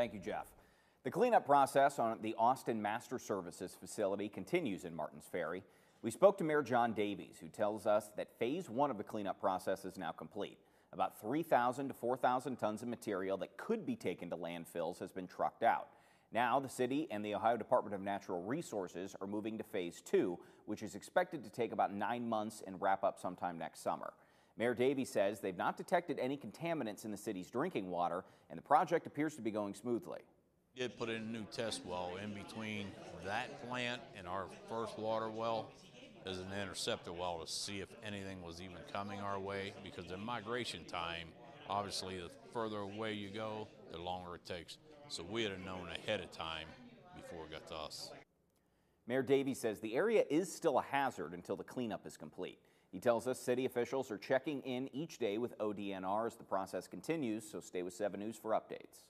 Thank you, Jeff. The cleanup process on the Austin Master Services facility continues in Martins Ferry. We spoke to Mayor John Davies, who tells us that phase one of the cleanup process is now complete. About 3,000 to 4,000 tons of material that could be taken to landfills has been trucked out. Now, the city and the Ohio Department of Natural Resources are moving to phase two, which is expected to take about nine months and wrap up sometime next summer. Mayor Davies says they've not detected any contaminants in the city's drinking water, and the project appears to be going smoothly. We Did put in a new test well in between that plant and our first water well as an interceptor well to see if anything was even coming our way because the migration time, obviously, the further away you go, the longer it takes. So we had to known ahead of time before it got to us. Mayor Davies says the area is still a hazard until the cleanup is complete. He tells us city officials are checking in each day with ODNR as the process continues, so stay with 7 News for updates.